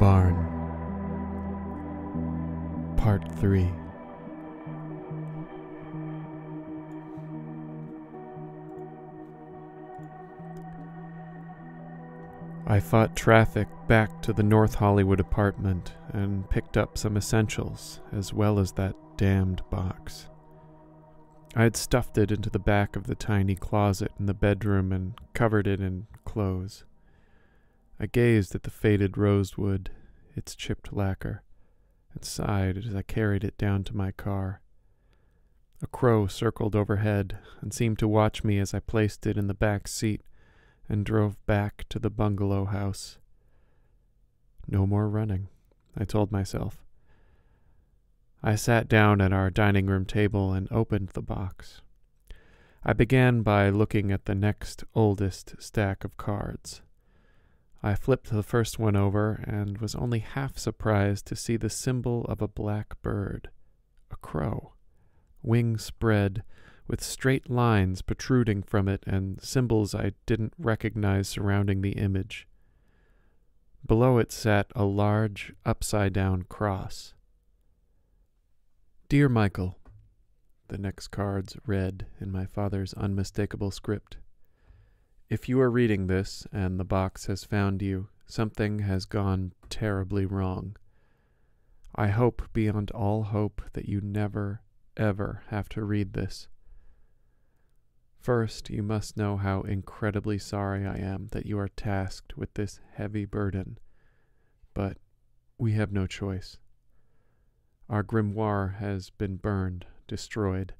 Barn. Part 3. I fought traffic back to the North Hollywood apartment and picked up some essentials, as well as that damned box. I had stuffed it into the back of the tiny closet in the bedroom and covered it in clothes. I gazed at the faded rosewood, its chipped lacquer, and sighed as I carried it down to my car. A crow circled overhead and seemed to watch me as I placed it in the back seat and drove back to the bungalow house. No more running, I told myself. I sat down at our dining room table and opened the box. I began by looking at the next oldest stack of cards. I flipped the first one over and was only half surprised to see the symbol of a black bird, a crow, wings spread, with straight lines protruding from it and symbols I didn't recognize surrounding the image. Below it sat a large upside down cross. Dear Michael, the next cards read in my father's unmistakable script. If you are reading this and the box has found you, something has gone terribly wrong. I hope beyond all hope that you never, ever have to read this. First, you must know how incredibly sorry I am that you are tasked with this heavy burden. But we have no choice. Our grimoire has been burned, destroyed,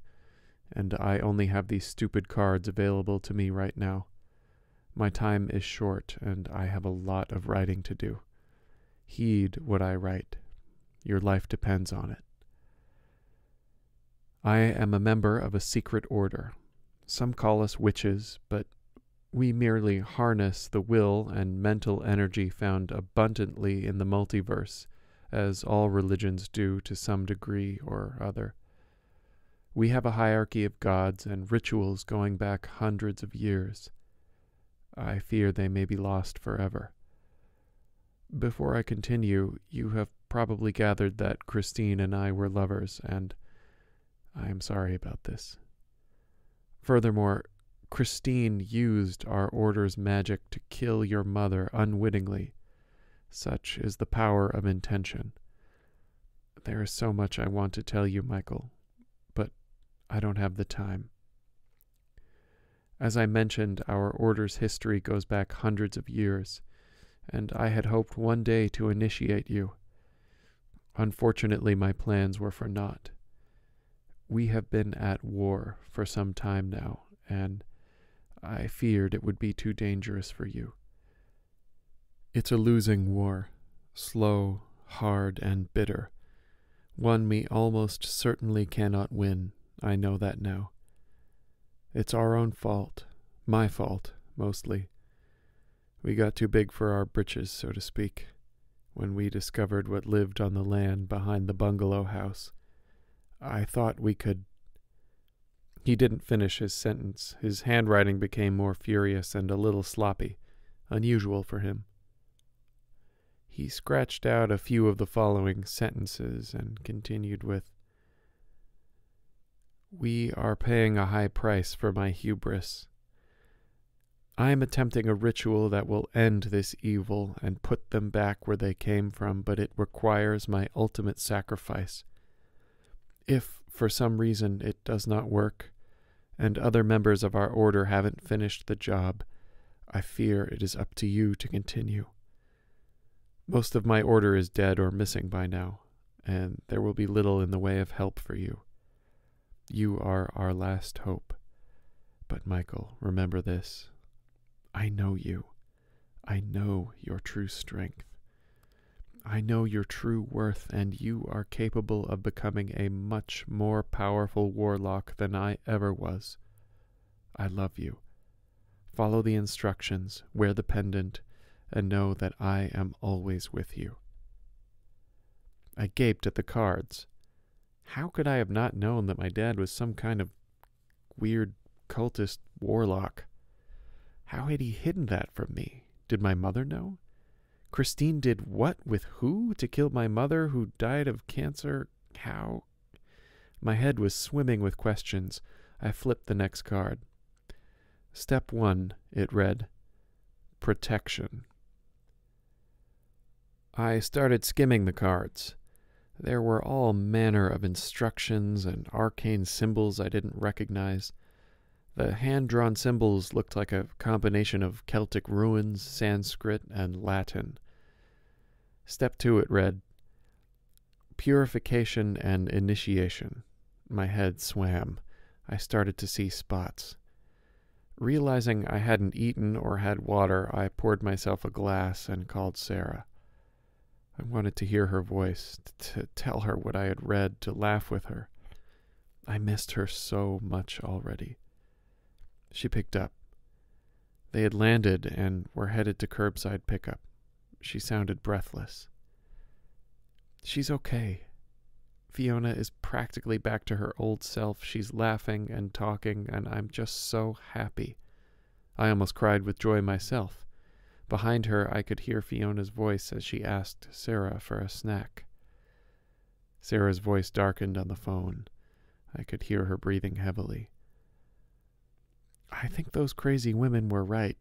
and I only have these stupid cards available to me right now. My time is short, and I have a lot of writing to do. Heed what I write. Your life depends on it. I am a member of a secret order. Some call us witches, but we merely harness the will and mental energy found abundantly in the multiverse, as all religions do to some degree or other. We have a hierarchy of gods and rituals going back hundreds of years. I fear they may be lost forever. Before I continue, you have probably gathered that Christine and I were lovers, and I am sorry about this. Furthermore, Christine used our order's magic to kill your mother unwittingly. Such is the power of intention. There is so much I want to tell you, Michael, but I don't have the time. As I mentioned, our order's history goes back hundreds of years, and I had hoped one day to initiate you. Unfortunately, my plans were for naught. We have been at war for some time now, and I feared it would be too dangerous for you. It's a losing war, slow, hard, and bitter. One we almost certainly cannot win. I know that now. It's our own fault. My fault, mostly. We got too big for our britches, so to speak, when we discovered what lived on the land behind the bungalow house. I thought we could. He didn't finish his sentence. His handwriting became more furious and a little sloppy, unusual for him. He scratched out a few of the following sentences and continued with we are paying a high price for my hubris. I am attempting a ritual that will end this evil and put them back where they came from, but it requires my ultimate sacrifice. If, for some reason, it does not work, and other members of our order haven't finished the job, I fear it is up to you to continue. Most of my order is dead or missing by now, and there will be little in the way of help for you. You are our last hope. But, Michael, remember this. I know you. I know your true strength. I know your true worth, and you are capable of becoming a much more powerful warlock than I ever was. I love you. Follow the instructions, wear the pendant, and know that I am always with you. I gaped at the cards. How could I have not known that my dad was some kind of weird cultist warlock? How had he hidden that from me? Did my mother know? Christine did what with who to kill my mother who died of cancer? How? My head was swimming with questions. I flipped the next card. Step one, it read Protection. I started skimming the cards. There were all manner of instructions and arcane symbols I didn't recognize. The hand drawn symbols looked like a combination of Celtic runes, Sanskrit, and Latin. Step two, it read Purification and Initiation. My head swam. I started to see spots. Realizing I hadn't eaten or had water, I poured myself a glass and called Sarah. I wanted to hear her voice, to tell her what I had read, to laugh with her. I missed her so much already. She picked up. They had landed and were headed to curbside pickup. She sounded breathless. She's okay. Fiona is practically back to her old self. She's laughing and talking, and I'm just so happy. I almost cried with joy myself. Behind her, I could hear Fiona's voice as she asked Sarah for a snack. Sarah's voice darkened on the phone. I could hear her breathing heavily. I think those crazy women were right.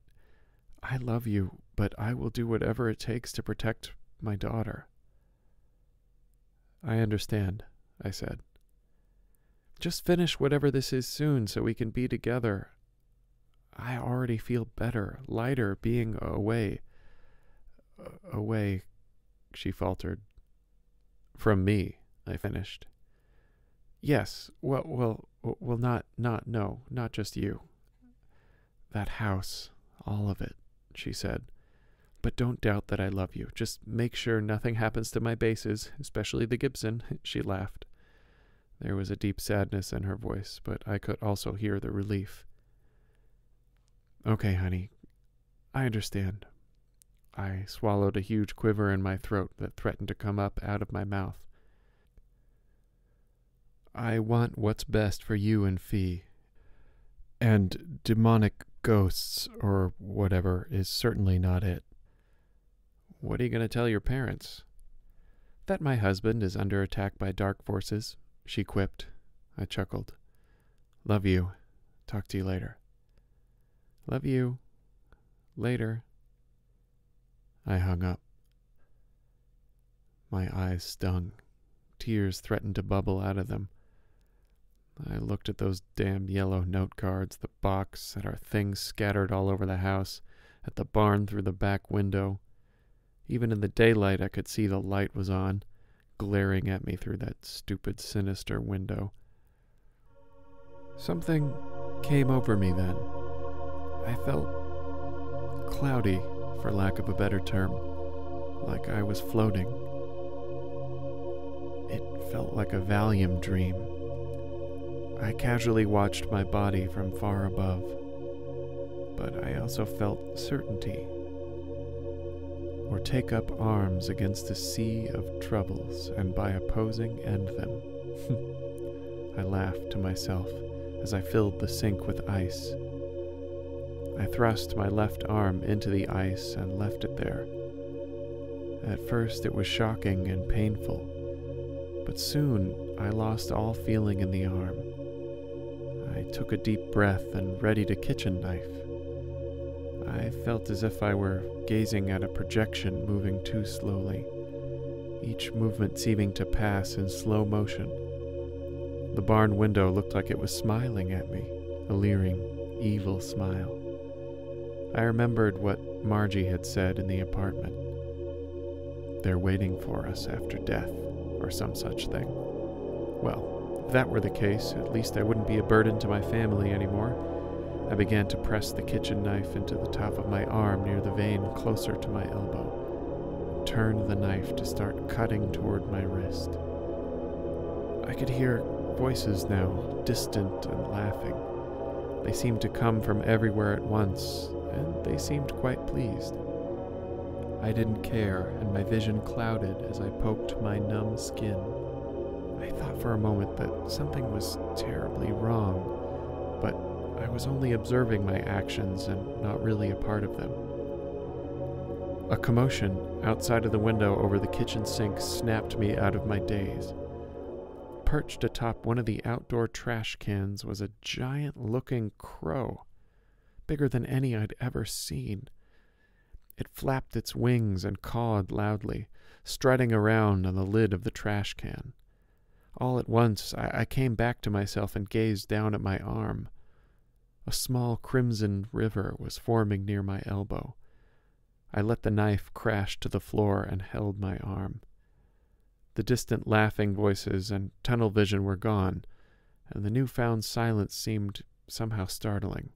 I love you, but I will do whatever it takes to protect my daughter. I understand, I said. Just finish whatever this is soon so we can be together. I already feel better, lighter being away. Away, she faltered. From me, I finished. Yes, well, well, well, not, not, no, not just you. That house, all of it, she said. But don't doubt that I love you. Just make sure nothing happens to my basses, especially the Gibson. She laughed. There was a deep sadness in her voice, but I could also hear the relief. Okay, honey. I understand. I swallowed a huge quiver in my throat that threatened to come up out of my mouth. I want what's best for you and Fee. And demonic ghosts or whatever is certainly not it. What are you going to tell your parents? That my husband is under attack by dark forces, she quipped. I chuckled. Love you. Talk to you later. Love you. Later. I hung up. My eyes stung. Tears threatened to bubble out of them. I looked at those damn yellow note cards, the box, at our things scattered all over the house, at the barn through the back window. Even in the daylight, I could see the light was on, glaring at me through that stupid, sinister window. Something came over me then. I felt cloudy, for lack of a better term, like I was floating. It felt like a Valium dream. I casually watched my body from far above, but I also felt certainty. Or take up arms against a sea of troubles and by opposing end them. I laughed to myself as I filled the sink with ice I thrust my left arm into the ice and left it there. At first it was shocking and painful, but soon I lost all feeling in the arm. I took a deep breath and readied a kitchen knife. I felt as if I were gazing at a projection moving too slowly, each movement seeming to pass in slow motion. The barn window looked like it was smiling at me, a leering, evil smile. I remembered what Margie had said in the apartment. They're waiting for us after death, or some such thing. Well, if that were the case, at least I wouldn't be a burden to my family anymore. I began to press the kitchen knife into the top of my arm near the vein closer to my elbow, and turned the knife to start cutting toward my wrist. I could hear voices now, distant and laughing. They seemed to come from everywhere at once, and they seemed quite pleased. I didn't care, and my vision clouded as I poked my numb skin. I thought for a moment that something was terribly wrong, but I was only observing my actions and not really a part of them. A commotion outside of the window over the kitchen sink snapped me out of my daze. Perched atop one of the outdoor trash cans was a giant looking crow, bigger than any I'd ever seen. It flapped its wings and cawed loudly, strutting around on the lid of the trash can. All at once, I, I came back to myself and gazed down at my arm. A small crimson river was forming near my elbow. I let the knife crash to the floor and held my arm. The distant laughing voices and tunnel vision were gone, and the newfound silence seemed somehow startling.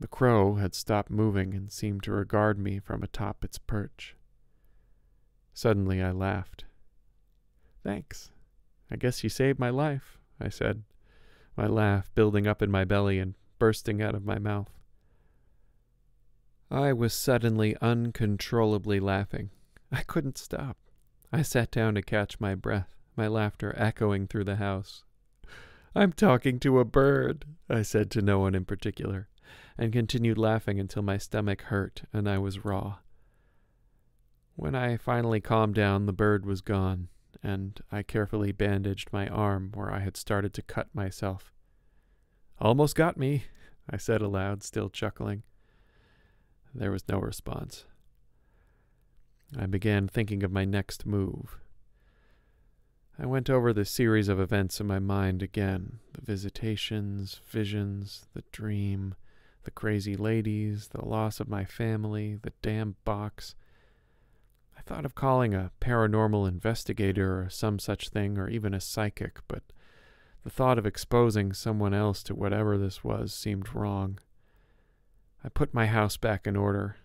The crow had stopped moving and seemed to regard me from atop its perch. Suddenly I laughed. Thanks. I guess you saved my life, I said, my laugh building up in my belly and bursting out of my mouth. I was suddenly uncontrollably laughing. I couldn't stop. I sat down to catch my breath, my laughter echoing through the house. I'm talking to a bird, I said to no one in particular, and continued laughing until my stomach hurt and I was raw. When I finally calmed down, the bird was gone, and I carefully bandaged my arm where I had started to cut myself. Almost got me, I said aloud, still chuckling. There was no response. I began thinking of my next move. I went over the series of events in my mind again the visitations, visions, the dream, the crazy ladies, the loss of my family, the damn box. I thought of calling a paranormal investigator or some such thing, or even a psychic, but the thought of exposing someone else to whatever this was seemed wrong. I put my house back in order,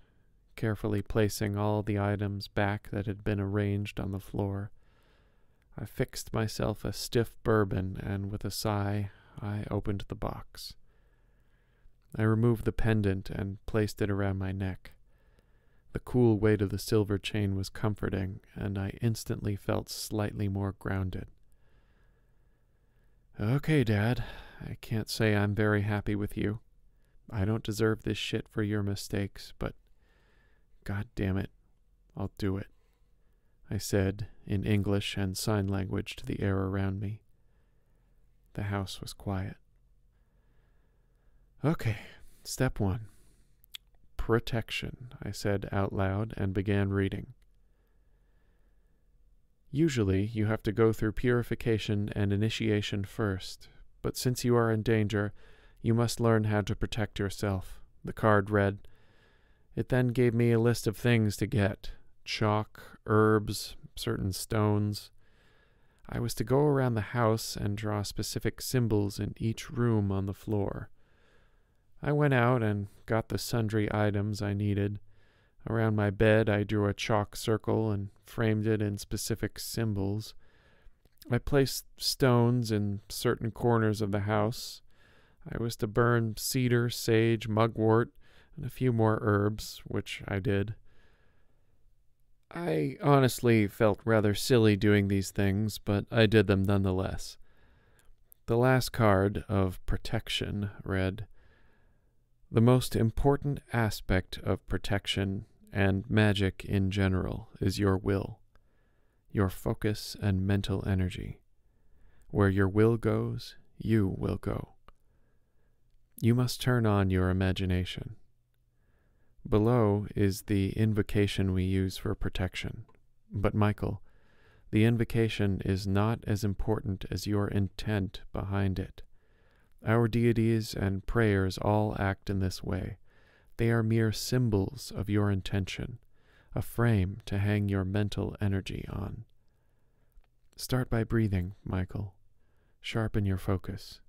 carefully placing all the items back that had been arranged on the floor. I fixed myself a stiff bourbon, and with a sigh, I opened the box. I removed the pendant and placed it around my neck. The cool weight of the silver chain was comforting, and I instantly felt slightly more grounded. Okay, Dad, I can't say I'm very happy with you. I don't deserve this shit for your mistakes, but god damn it, I'll do it. I said in English and sign language to the air around me. The house was quiet. Okay, step one. Protection, I said out loud and began reading. Usually, you have to go through purification and initiation first, but since you are in danger, you must learn how to protect yourself, the card read. It then gave me a list of things to get chalk, herbs, certain stones. I was to go around the house and draw specific symbols in each room on the floor. I went out and got the sundry items I needed. Around my bed, I drew a chalk circle and framed it in specific symbols. I placed stones in certain corners of the house. I was to burn cedar, sage, mugwort, and a few more herbs, which I did. I honestly felt rather silly doing these things, but I did them nonetheless. The last card of protection read The most important aspect of protection and magic in general is your will, your focus and mental energy. Where your will goes, you will go. You must turn on your imagination. Below is the invocation we use for protection. But, Michael, the invocation is not as important as your intent behind it. Our deities and prayers all act in this way. They are mere symbols of your intention, a frame to hang your mental energy on. Start by breathing, Michael. Sharpen your focus.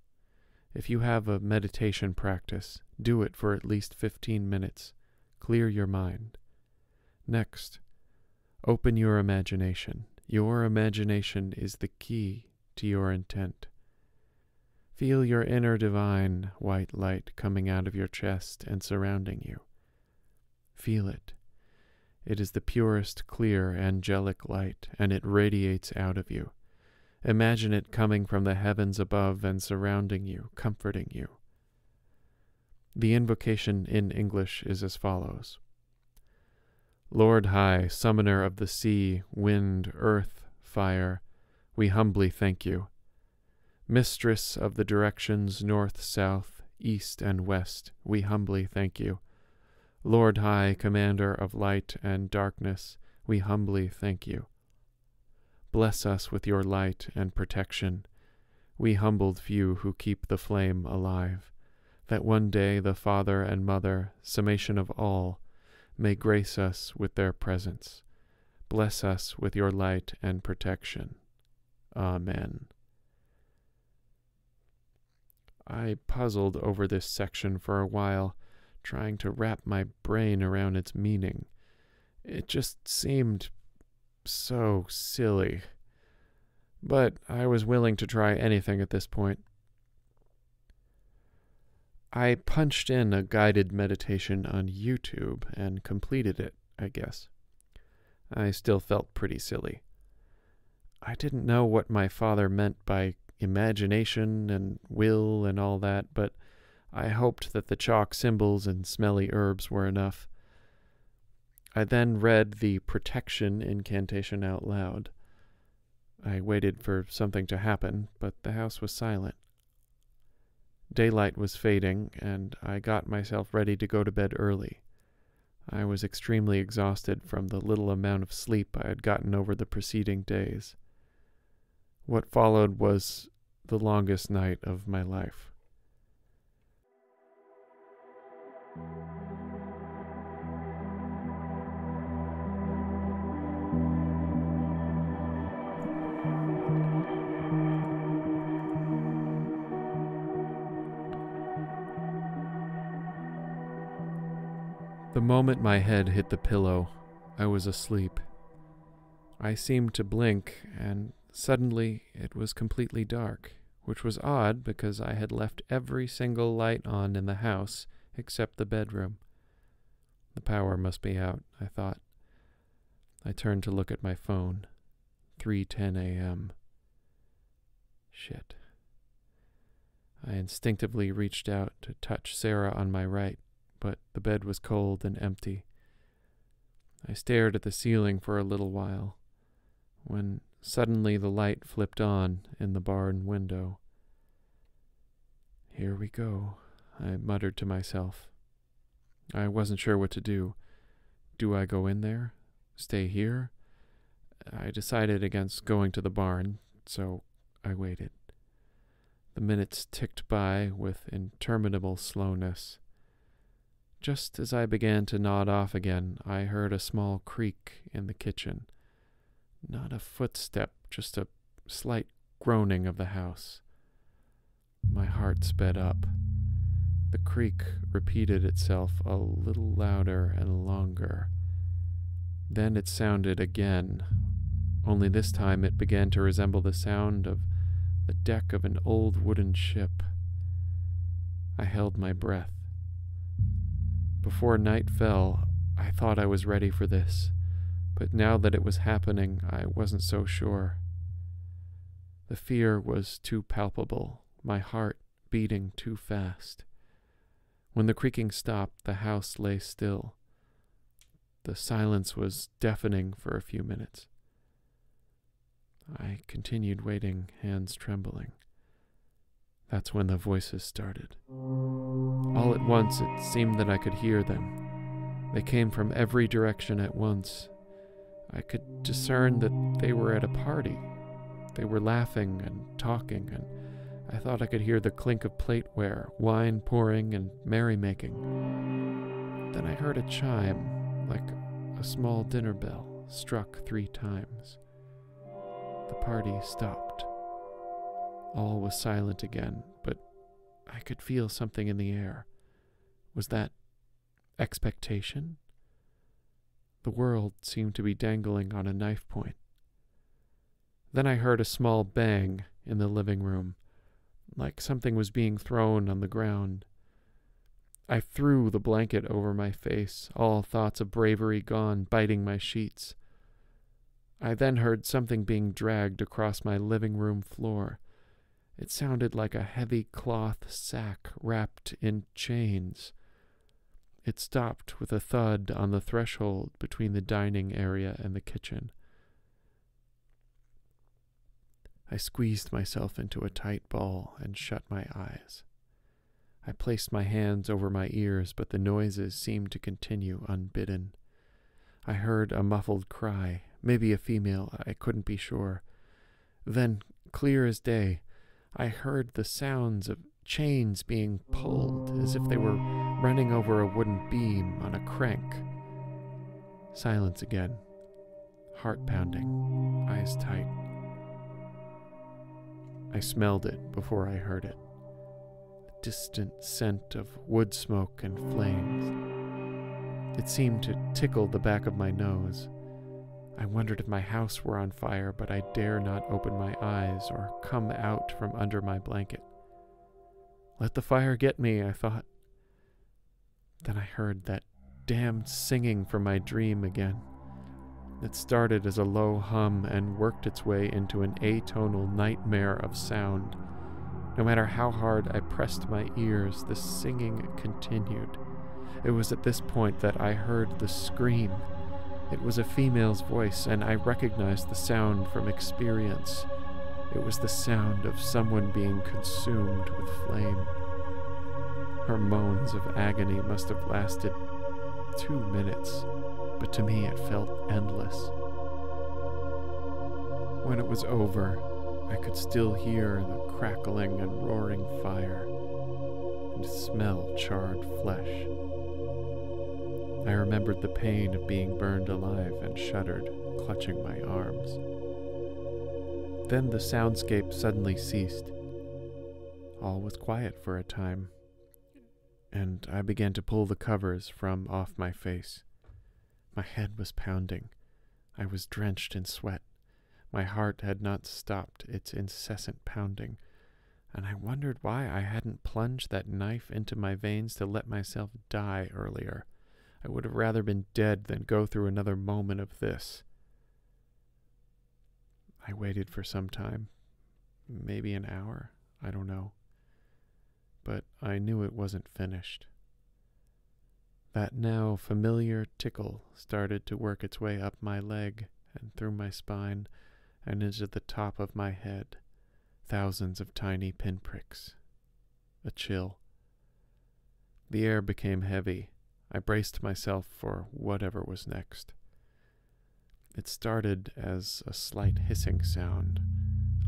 If you have a meditation practice, do it for at least 15 minutes. Clear your mind. Next, open your imagination. Your imagination is the key to your intent. Feel your inner divine white light coming out of your chest and surrounding you. Feel it. It is the purest, clear, angelic light, and it radiates out of you. Imagine it coming from the heavens above and surrounding you, comforting you. The invocation in English is as follows Lord High, summoner of the sea, wind, earth, fire, we humbly thank you. Mistress of the directions north, south, east, and west, we humbly thank you. Lord High, commander of light and darkness, we humbly thank you. Bless us with your light and protection, we humbled few who keep the flame alive, that one day the Father and Mother, summation of all, may grace us with their presence. Bless us with your light and protection. Amen. I puzzled over this section for a while, trying to wrap my brain around its meaning. It just seemed so silly. But I was willing to try anything at this point. I punched in a guided meditation on YouTube and completed it, I guess. I still felt pretty silly. I didn't know what my father meant by imagination and will and all that, but I hoped that the chalk symbols and smelly herbs were enough. I then read the protection incantation out loud. I waited for something to happen, but the house was silent. Daylight was fading, and I got myself ready to go to bed early. I was extremely exhausted from the little amount of sleep I had gotten over the preceding days. What followed was the longest night of my life. The moment my head hit the pillow, I was asleep. I seemed to blink, and suddenly it was completely dark, which was odd because I had left every single light on in the house except the bedroom. The power must be out, I thought. I turned to look at my phone. 3:10 a.m. Shit. I instinctively reached out to touch Sarah on my right but the bed was cold and empty. I stared at the ceiling for a little while, when suddenly the light flipped on in the barn window. Here we go, I muttered to myself. I wasn't sure what to do. Do I go in there? Stay here? I decided against going to the barn, so I waited. The minutes ticked by with interminable slowness. Just as I began to nod off again, I heard a small creak in the kitchen. Not a footstep, just a slight groaning of the house. My heart sped up. The creak repeated itself a little louder and longer. Then it sounded again, only this time it began to resemble the sound of the deck of an old wooden ship. I held my breath. Before night fell, I thought I was ready for this, but now that it was happening, I wasn't so sure. The fear was too palpable, my heart beating too fast. When the creaking stopped, the house lay still. The silence was deafening for a few minutes. I continued waiting, hands trembling. That's when the voices started. All at once, it seemed that I could hear them. They came from every direction at once. I could discern that they were at a party. They were laughing and talking, and I thought I could hear the clink of plateware, wine pouring, and merrymaking. Then I heard a chime, like a small dinner bell, struck three times. The party stopped. All was silent again, but I could feel something in the air. Was that expectation? The world seemed to be dangling on a knife point. Then I heard a small bang in the living room, like something was being thrown on the ground. I threw the blanket over my face, all thoughts of bravery gone, biting my sheets. I then heard something being dragged across my living room floor. It sounded like a heavy cloth sack wrapped in chains. It stopped with a thud on the threshold between the dining area and the kitchen. I squeezed myself into a tight ball and shut my eyes. I placed my hands over my ears, but the noises seemed to continue unbidden. I heard a muffled cry, maybe a female, I couldn't be sure. Then, clear as day, I heard the sounds of chains being pulled as if they were running over a wooden beam on a crank. Silence again. Heart pounding, eyes tight. I smelled it before I heard it. The distant scent of wood smoke and flames. It seemed to tickle the back of my nose. I wondered if my house were on fire, but I dare not open my eyes or come out from under my blanket. Let the fire get me, I thought. Then I heard that damned singing from my dream again. It started as a low hum and worked its way into an atonal nightmare of sound. No matter how hard I pressed my ears, the singing continued. It was at this point that I heard the scream. It was a female's voice, and I recognized the sound from experience. It was the sound of someone being consumed with flame. Her moans of agony must have lasted two minutes, but to me it felt endless. When it was over, I could still hear the crackling and roaring fire and smell charred flesh. I remembered the pain of being burned alive and shuddered, clutching my arms. Then the soundscape suddenly ceased. All was quiet for a time, and I began to pull the covers from off my face. My head was pounding. I was drenched in sweat. My heart had not stopped its incessant pounding, and I wondered why I hadn't plunged that knife into my veins to let myself die earlier. I would have rather been dead than go through another moment of this. I waited for some time, maybe an hour, I don't know. But I knew it wasn't finished. That now familiar tickle started to work its way up my leg and through my spine and into the top of my head. Thousands of tiny pinpricks. A chill. The air became heavy. I braced myself for whatever was next. It started as a slight hissing sound,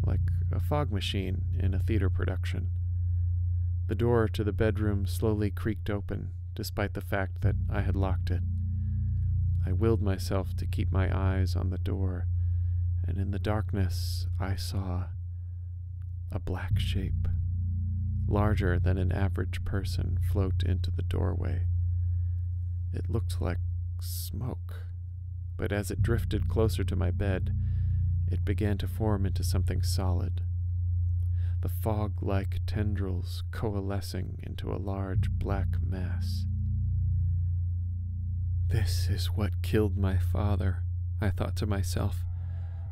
like a fog machine in a theater production. The door to the bedroom slowly creaked open, despite the fact that I had locked it. I willed myself to keep my eyes on the door, and in the darkness I saw a black shape, larger than an average person, float into the doorway. It looked like smoke but as it drifted closer to my bed, it began to form into something solid. The fog like tendrils coalescing into a large black mass. This is what killed my father, I thought to myself,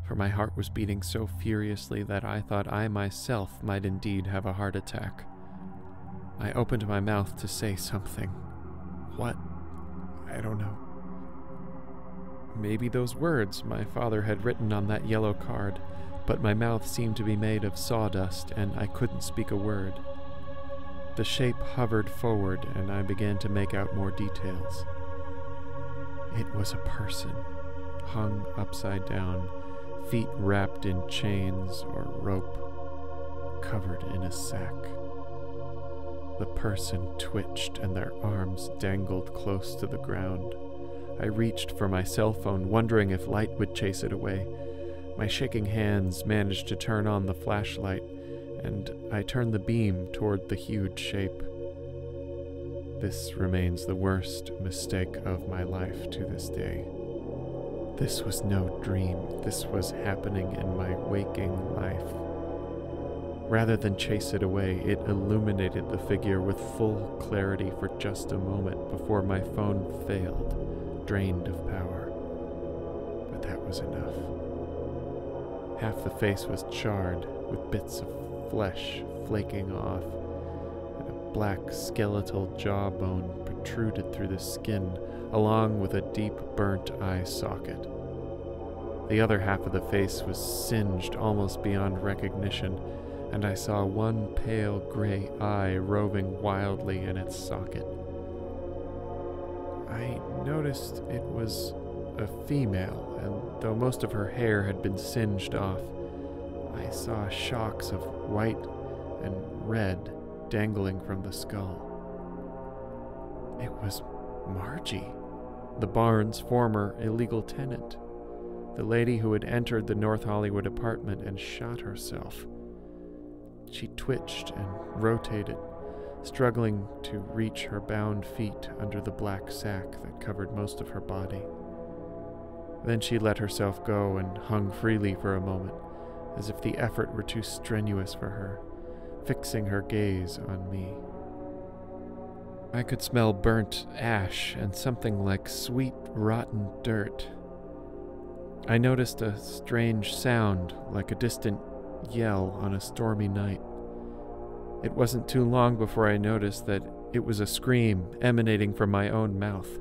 for my heart was beating so furiously that I thought I myself might indeed have a heart attack. I opened my mouth to say something. What? I don't know. Maybe those words my father had written on that yellow card, but my mouth seemed to be made of sawdust and I couldn't speak a word. The shape hovered forward and I began to make out more details. It was a person, hung upside down, feet wrapped in chains or rope, covered in a sack. The person twitched and their arms dangled close to the ground. I reached for my cell phone, wondering if light would chase it away. My shaking hands managed to turn on the flashlight, and I turned the beam toward the huge shape. This remains the worst mistake of my life to this day. This was no dream, this was happening in my waking life. Rather than chase it away, it illuminated the figure with full clarity for just a moment before my phone failed drained of power. But that was enough. Half the face was charred, with bits of flesh flaking off, and a black skeletal jawbone protruded through the skin, along with a deep burnt eye socket. The other half of the face was singed almost beyond recognition, and I saw one pale gray eye roving wildly in its socket. I noticed it was a female, and though most of her hair had been singed off, I saw shocks of white and red dangling from the skull. It was Margie, the barn's former illegal tenant, the lady who had entered the North Hollywood apartment and shot herself. She twitched and rotated, struggling to reach her bound feet under the black sack that covered most of her body. Then she let herself go and hung freely for a moment, as if the effort were too strenuous for her, fixing her gaze on me. I could smell burnt ash and something like sweet, rotten dirt. I noticed a strange sound, like a distant yell on a stormy night. It wasn't too long before I noticed that it was a scream emanating from my own mouth.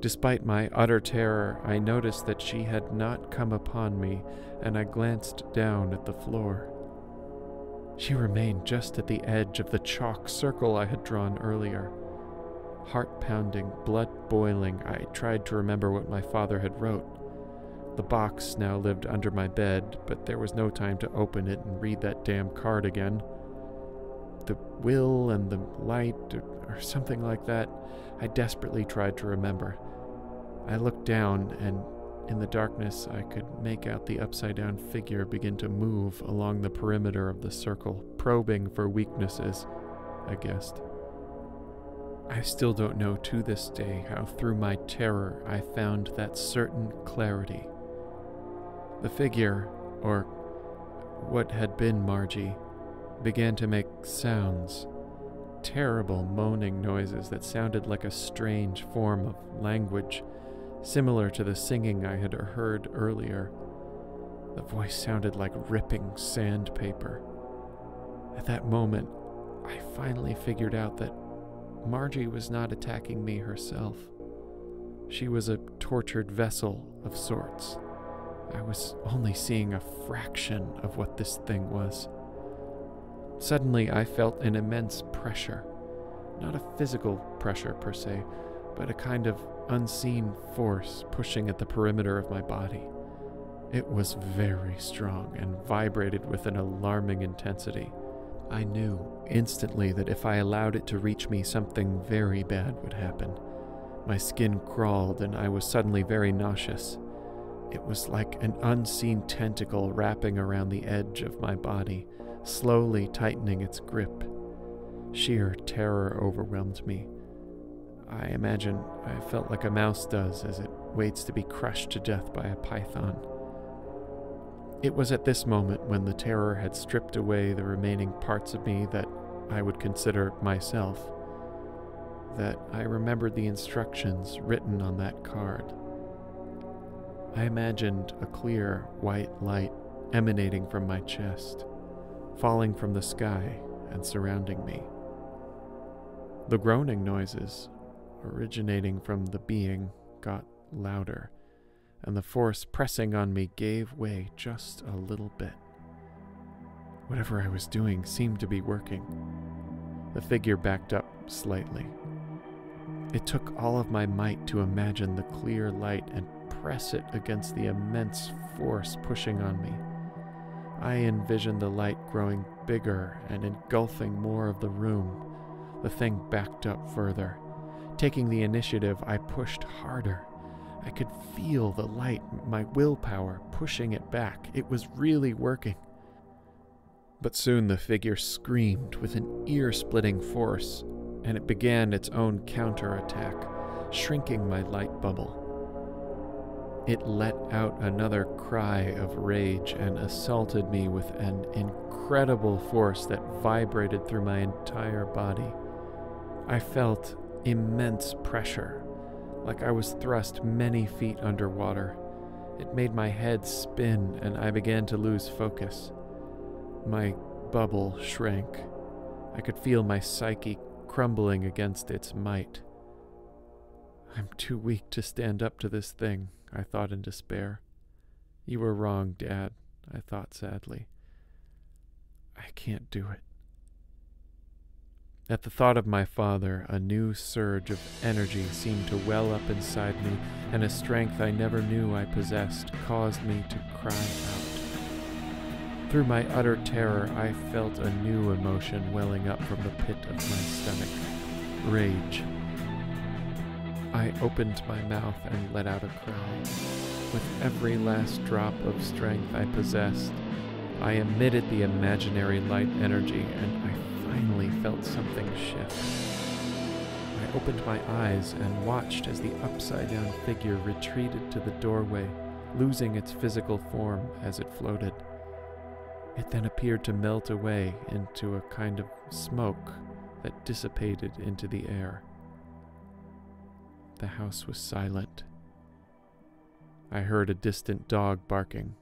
Despite my utter terror, I noticed that she had not come upon me, and I glanced down at the floor. She remained just at the edge of the chalk circle I had drawn earlier. Heart pounding, blood boiling, I tried to remember what my father had wrote. The box now lived under my bed, but there was no time to open it and read that damn card again. The will and the light, or something like that, I desperately tried to remember. I looked down, and in the darkness, I could make out the upside down figure begin to move along the perimeter of the circle, probing for weaknesses, I guessed. I still don't know to this day how, through my terror, I found that certain clarity. The figure, or what had been Margie, began to make sounds terrible moaning noises that sounded like a strange form of language similar to the singing I had heard earlier. The voice sounded like ripping sandpaper. At that moment, I finally figured out that Margie was not attacking me herself. She was a tortured vessel of sorts. I was only seeing a fraction of what this thing was. Suddenly, I felt an immense pressure. Not a physical pressure per se, but a kind of unseen force pushing at the perimeter of my body. It was very strong and vibrated with an alarming intensity. I knew instantly that if I allowed it to reach me, something very bad would happen. My skin crawled and I was suddenly very nauseous. It was like an unseen tentacle wrapping around the edge of my body, slowly tightening its grip. Sheer terror overwhelmed me. I imagine I felt like a mouse does as it waits to be crushed to death by a python. It was at this moment when the terror had stripped away the remaining parts of me that I would consider myself, that I remembered the instructions written on that card. I imagined a clear white light emanating from my chest, falling from the sky and surrounding me. The groaning noises originating from the being got louder, and the force pressing on me gave way just a little bit. Whatever I was doing seemed to be working. The figure backed up slightly. It took all of my might to imagine the clear light and press it against the immense force pushing on me. I envisioned the light growing bigger and engulfing more of the room. The thing backed up further. Taking the initiative, I pushed harder. I could feel the light, my willpower, pushing it back. It was really working. But soon the figure screamed with an ear splitting force, and it began its own counterattack, shrinking my light bubble. It let out another cry of rage and assaulted me with an incredible force that vibrated through my entire body. I felt immense pressure, like I was thrust many feet underwater. It made my head spin and I began to lose focus. My bubble shrank. I could feel my psyche crumbling against its might. I'm too weak to stand up to this thing, I thought in despair. You were wrong, Dad, I thought sadly. I can't do it. At the thought of my father, a new surge of energy seemed to well up inside me, and a strength I never knew I possessed caused me to cry out. Through my utter terror, I felt a new emotion welling up from the pit of my stomach rage. I opened my mouth and let out a cry. With every last drop of strength I possessed, I emitted the imaginary light energy and I finally felt something shift. I opened my eyes and watched as the upside down figure retreated to the doorway, losing its physical form as it floated. It then appeared to melt away into a kind of smoke that dissipated into the air. The house was silent. I heard a distant dog barking.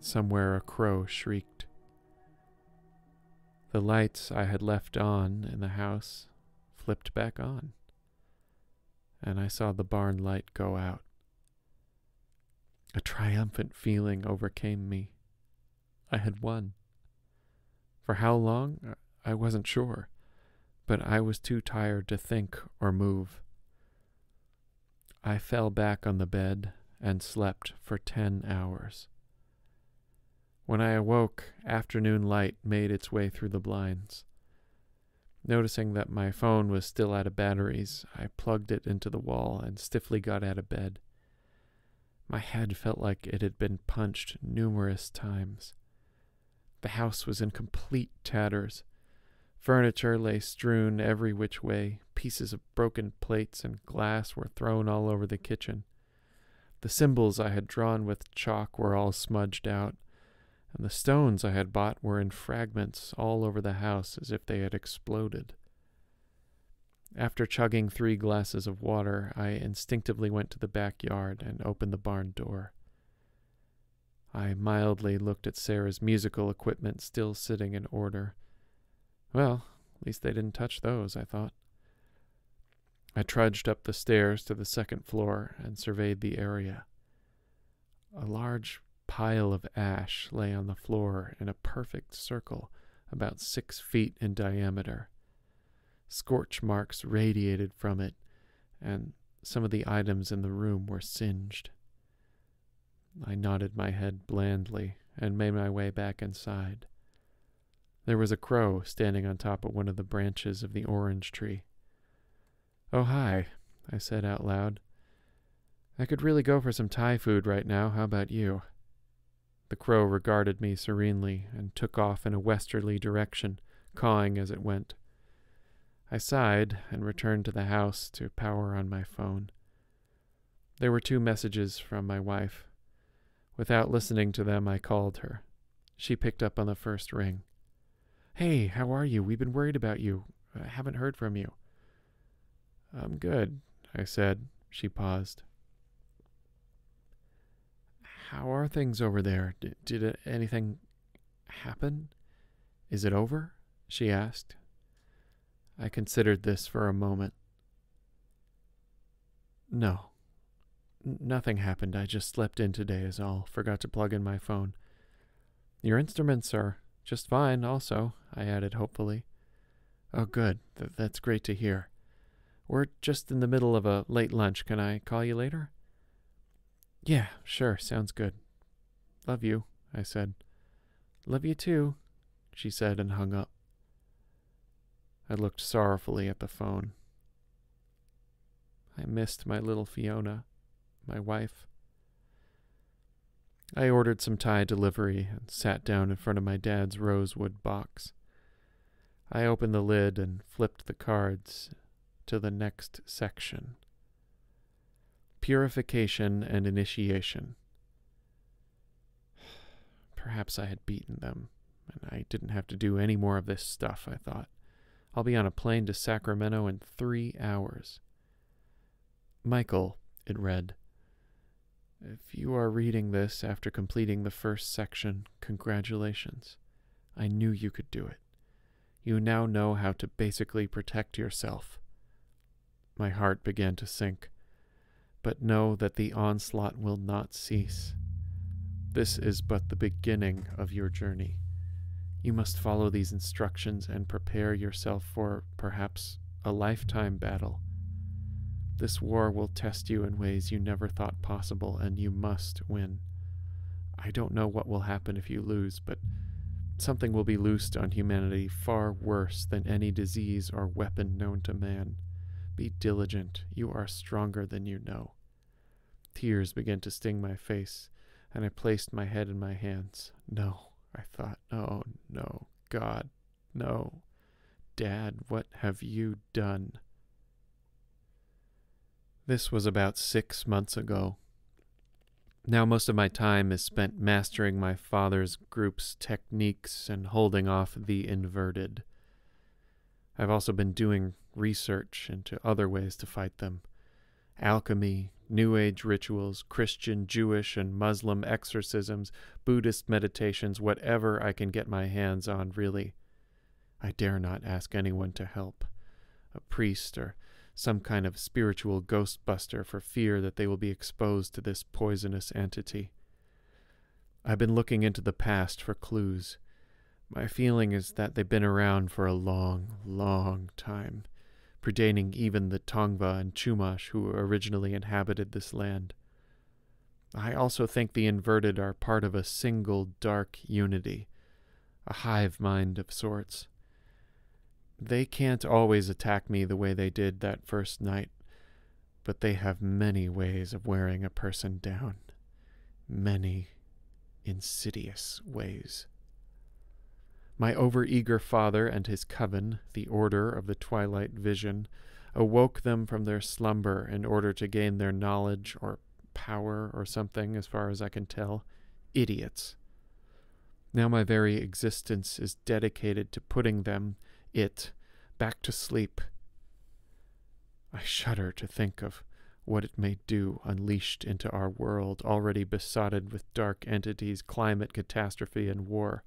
Somewhere a crow shrieked. The lights I had left on in the house flipped back on, and I saw the barn light go out. A triumphant feeling overcame me. I had won. For how long? I wasn't sure, but I was too tired to think or move. I fell back on the bed and slept for ten hours. When I awoke, afternoon light made its way through the blinds. Noticing that my phone was still out of batteries, I plugged it into the wall and stiffly got out of bed. My head felt like it had been punched numerous times. The house was in complete tatters. Furniture lay strewn every which way. Pieces of broken plates and glass were thrown all over the kitchen. The symbols I had drawn with chalk were all smudged out and the stones I had bought were in fragments all over the house as if they had exploded. After chugging three glasses of water, I instinctively went to the backyard and opened the barn door. I mildly looked at Sarah's musical equipment still sitting in order. Well, at least they didn't touch those, I thought. I trudged up the stairs to the second floor and surveyed the area. A large pile of ash lay on the floor in a perfect circle about six feet in diameter. Scorch marks radiated from it, and some of the items in the room were singed. I nodded my head blandly and made my way back inside. There was a crow standing on top of one of the branches of the orange tree. Oh, hi, I said out loud. I could really go for some Thai food right now. How about you? The crow regarded me serenely and took off in a westerly direction, cawing as it went. I sighed and returned to the house to power on my phone. There were two messages from my wife. Without listening to them, I called her. She picked up on the first ring. Hey, how are you? We've been worried about you. I haven't heard from you. I'm good, I said. She paused. How are things over there? Did, did anything happen? Is it over? she asked. I considered this for a moment. No. N- nothing happened. I just slept in today, is all. Forgot to plug in my phone. Your instruments are just fine, also, I added hopefully. Oh, good. Th- that's great to hear. We're just in the middle of a late lunch. Can I call you later? Yeah, sure, sounds good. Love you, I said. Love you too, she said and hung up. I looked sorrowfully at the phone. I missed my little Fiona, my wife. I ordered some Thai delivery and sat down in front of my dad's rosewood box. I opened the lid and flipped the cards to the next section purification and initiation. Perhaps I had beaten them, and I didn't have to do any more of this stuff, I thought. I'll be on a plane to Sacramento in three hours. Michael, it read, if you are reading this after completing the first section, congratulations. I knew you could do it. You now know how to basically protect yourself. My heart began to sink. But know that the onslaught will not cease. This is but the beginning of your journey. You must follow these instructions and prepare yourself for, perhaps, a lifetime battle. This war will test you in ways you never thought possible, and you must win. I don't know what will happen if you lose, but something will be loosed on humanity far worse than any disease or weapon known to man. Be diligent. You are stronger than you know. Tears began to sting my face and I placed my head in my hands. No, I thought, oh no, God, no. Dad, what have you done? This was about six months ago. Now, most of my time is spent mastering my father's group's techniques and holding off the inverted. I've also been doing research into other ways to fight them alchemy, New Age rituals, Christian, Jewish, and Muslim exorcisms, Buddhist meditations, whatever I can get my hands on, really. I dare not ask anyone to help. A priest or some kind of spiritual ghostbuster for fear that they will be exposed to this poisonous entity. I've been looking into the past for clues. My feeling is that they've been around for a long, long time predating even the Tongva and Chumash who originally inhabited this land. I also think the inverted are part of a single dark unity, a hive mind of sorts. They can't always attack me the way they did that first night, but they have many ways of wearing a person down. Many insidious ways. My overeager father and his coven, the Order of the Twilight Vision, awoke them from their slumber in order to gain their knowledge or power or something, as far as I can tell. Idiots. Now my very existence is dedicated to putting them, it, back to sleep. I shudder to think of what it may do unleashed into our world, already besotted with dark entities, climate catastrophe, and war.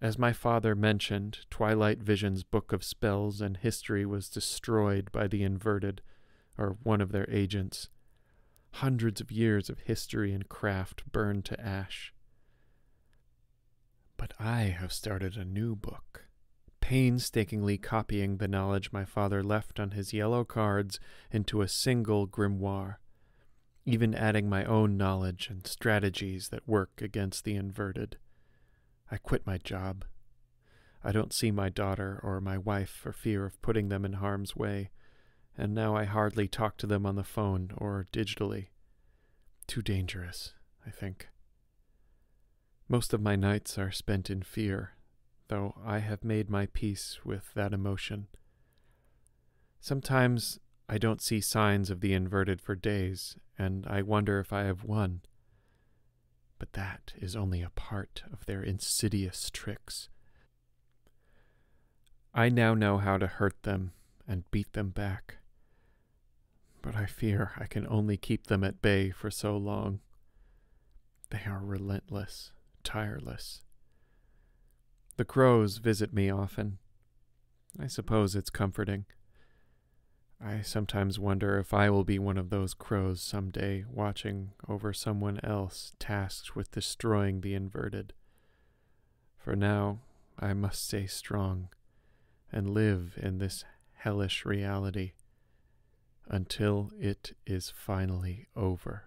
As my father mentioned, Twilight Vision's book of spells and history was destroyed by the Inverted, or one of their agents. Hundreds of years of history and craft burned to ash. But I have started a new book, painstakingly copying the knowledge my father left on his yellow cards into a single grimoire, even adding my own knowledge and strategies that work against the inverted. I quit my job. I don't see my daughter or my wife for fear of putting them in harm's way, and now I hardly talk to them on the phone or digitally. Too dangerous, I think. Most of my nights are spent in fear, though I have made my peace with that emotion. Sometimes I don't see signs of the inverted for days, and I wonder if I have won. But that is only a part of their insidious tricks. I now know how to hurt them and beat them back. But I fear I can only keep them at bay for so long. They are relentless, tireless. The crows visit me often. I suppose it's comforting. I sometimes wonder if I will be one of those crows some day, watching over someone else tasked with destroying the inverted. For now, I must stay strong and live in this hellish reality until it is finally over.